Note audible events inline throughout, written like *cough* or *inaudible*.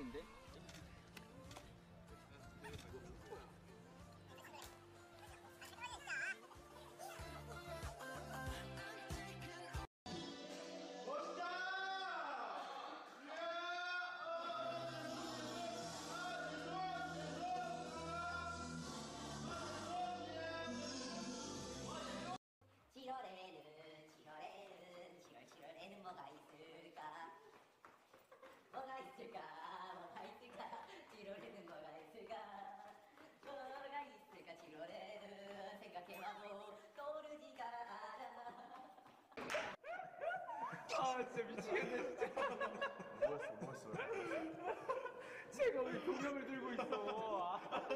상황인데? 아 진짜 미치겠네 진짜. 뭐였어 뭐였어? 제가 우리 동력을 들고 있어. 아.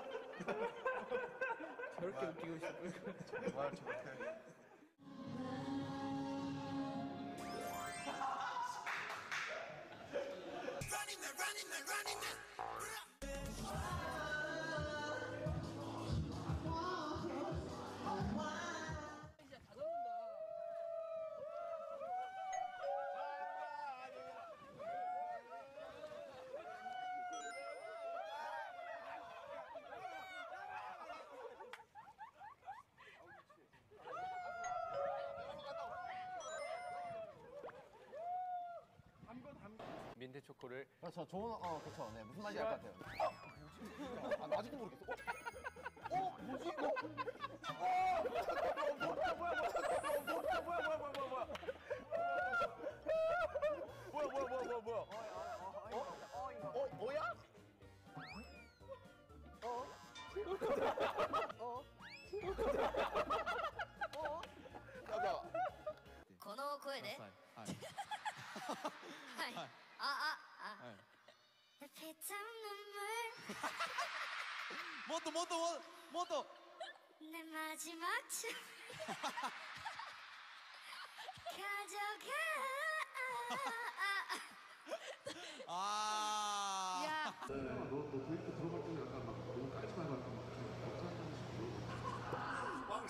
저렇게 웃기고 싶은 정말 저렇게 민트 초코를 그렇죠. 좋은 어 그렇죠. 네 무슨 말인지 알 것 같아요. 아, 나 아직도 모르겠어. 어? 어 뭐지 이거? 어 뭐야 뭐야 뭐야 뭐야 뭐야 뭐야 뭐야 뭐야 뭐야 뭐야 뭐야 뭐야 뭐야 어? 어 뭐야? 어? 어? 나가 この声で 별빛은 눈물. *laughs* 뭐또 뭐또 뭐, 뭐또? 내 마지막 춤. *laughs* 가져가. 아. 야. 너너 데이트 들어갈 때 약간 막 너무 깔끔하게 말하는 거 같아. 왕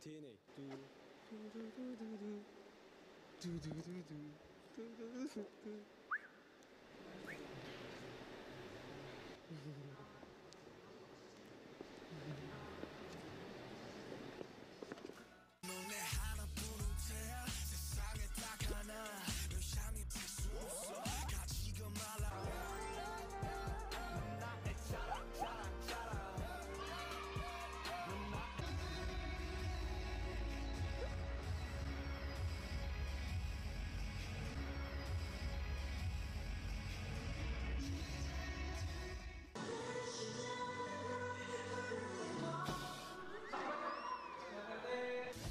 丁寧ドゥドゥドゥドゥドゥドゥドゥドゥドゥドゥドゥドゥ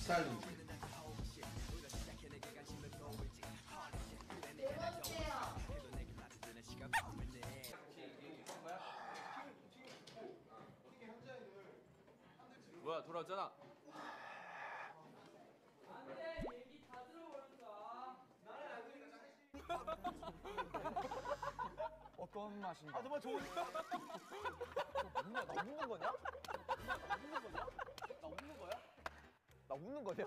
스타일리지 뭐야 돌아왔잖아 안돼 얘기 다 들어버렸다 나는 안 되니까 어떤 맛인가? 아 정말 좋은데? *laughs* 어, 나 묻는 거냐? 나 묻는 거냐? 웃는 거냐?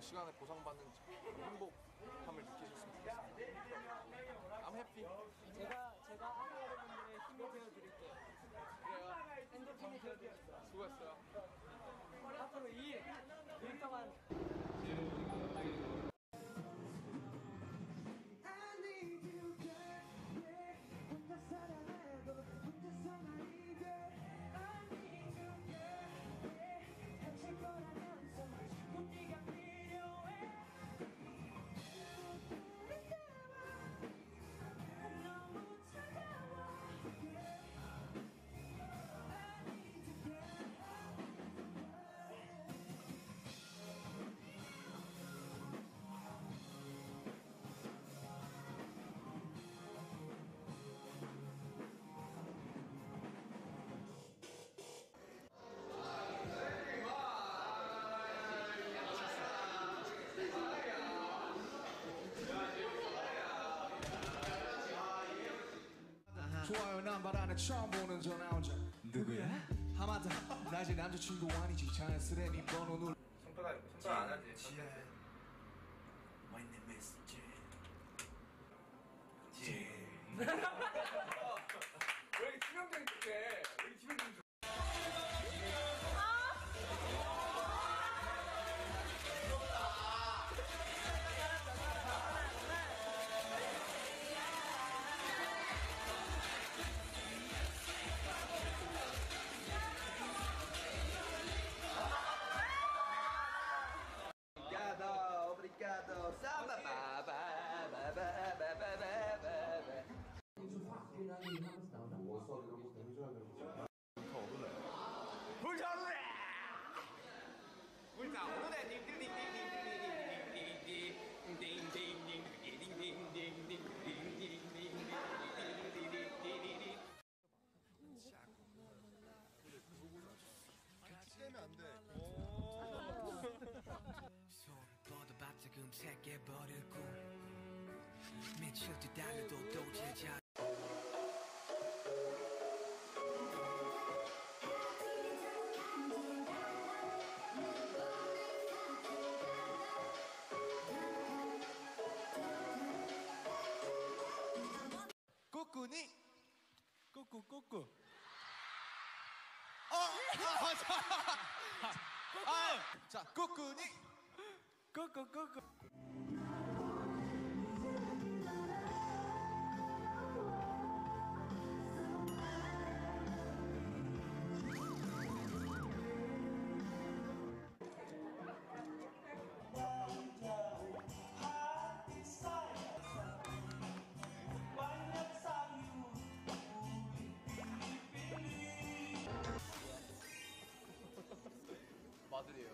그 시간을 보상받는 행복함을 느끼셨으면 좋겠습니다. I'm happy. 제가 제가 하루 여러분들의 힘이 되어 드릴게요 그래요 엔더핀이 되어 드릴게요 수고했어요. 앞으로 2일, 2일 동안 좋아요 남발 안에 처음 보는 저 남자 누구야? 하마다 낮에 남자친구 아니지 자연스레 네 번호 눌 손가락 손가락 안 하지. My 듯 달려도 또 제자 꾸꾸니. 꾸꾸 꾸꾸. 어, 아, 자, 아, 자, 꾸꾸니. 꾸꾸 꾸꾸 saldırıyor.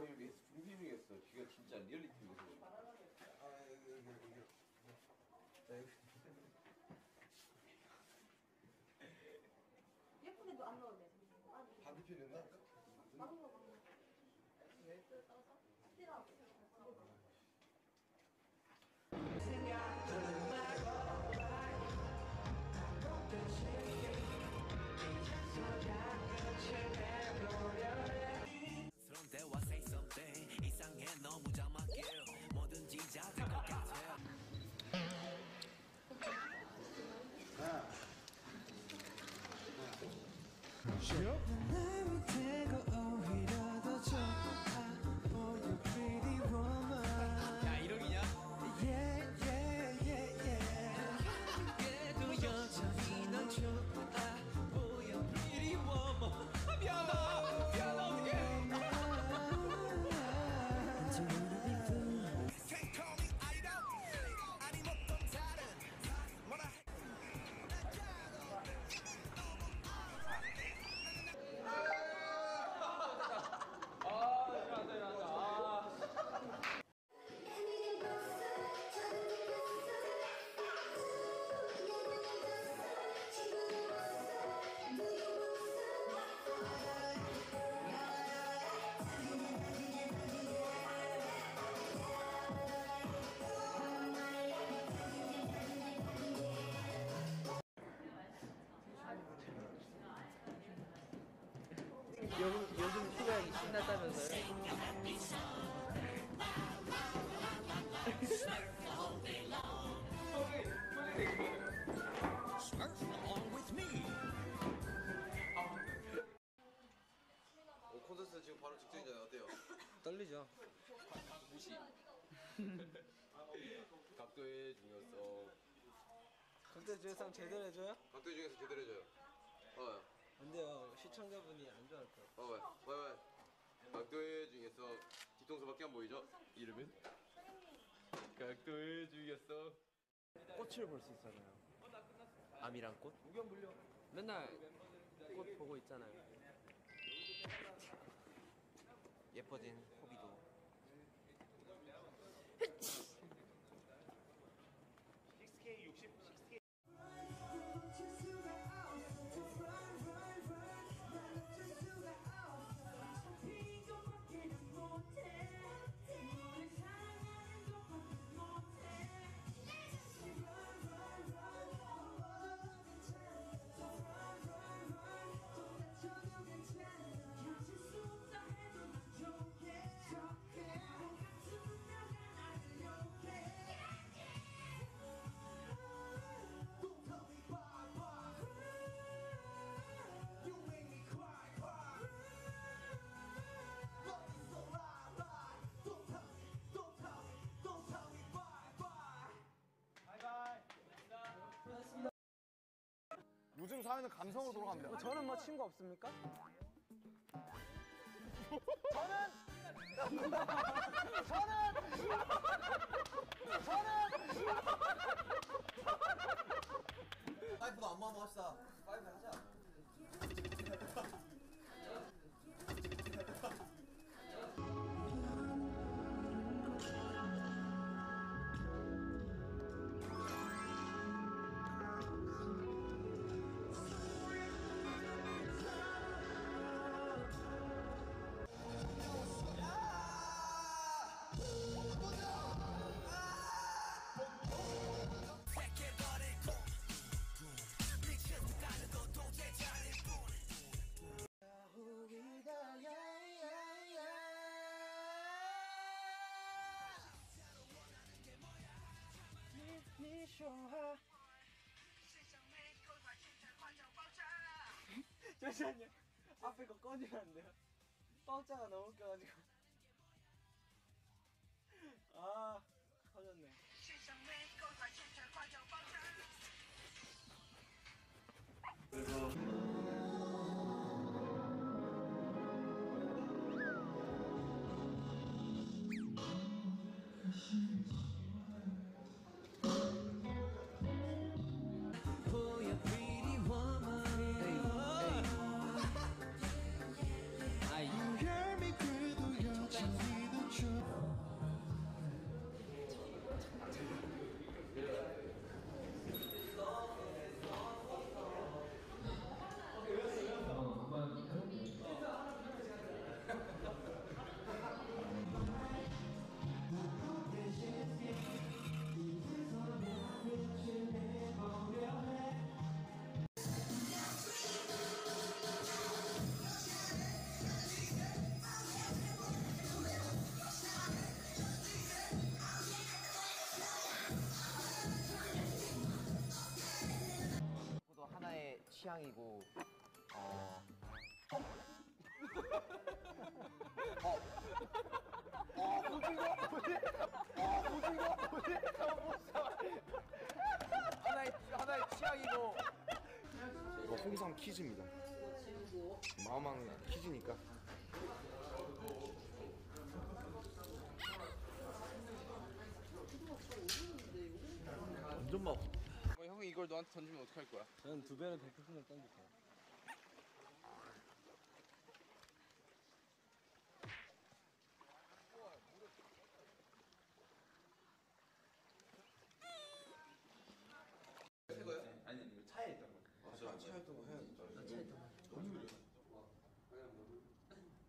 어머니를 위해서 준비해주겠어. 귀가 진짜 리얼리티로. 아, 이거, 이거, 이거. 여기. 각도의 중요성. 근데 저상 제대로 해줘요? 각도 중에서 제대로 해줘요. 어, 안 돼요. 시청자분이 안 좋아할 거예요. 어, 왜, 왜, 왜. 각도의 중에서 뒤통수밖에 안 보이죠? 이름은? 각도의 중에서 꽃을 볼 수 있잖아요. 암이랑 꽃? 맨날 꽃 보고 있잖아요. 예뻐진 Ha *laughs* 요즘 사회는 감성으로 돌아갑니다. 저는 뭐 친구 없습니까? 파이프도 안무 한번 합시다. 파이프 하자. 잠시만요. *laughs* 앞에 거 꺼지면 안 돼요? 뻥짜가 너무 웃겨가지고. 아, 터졌네. 보여 취향이고 어. 어. 어, 보증거? 뭐지? 어? 뭐지? 뭐지? 하나의 하나의 취향이고 이거 홍삼 키즈입니다. 마마는 키즈니까. 완전 막. 어, 형 이 이걸 너한테 던지면 어떡할 거야? 저는 두 배는 100%는 던질 거야.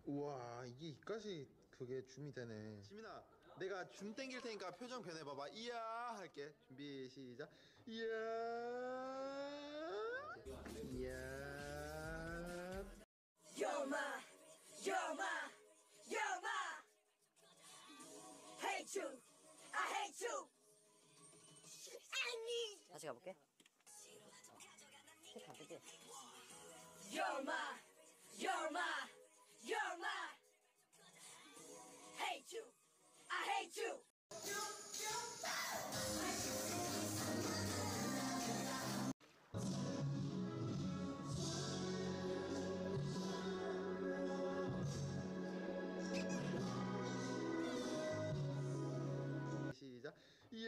우와 이게 이까지 그게 줌이 되네. 시민아 내가 줌 땡길 테니까 표정 변해봐봐 이야 할게 준비 시작 이야 이야 You're my, you're my, you're my. Hate you, I hate you. I need. 다시 가볼게. 안 되지? You're my, you're my, 시작 이야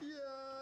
이야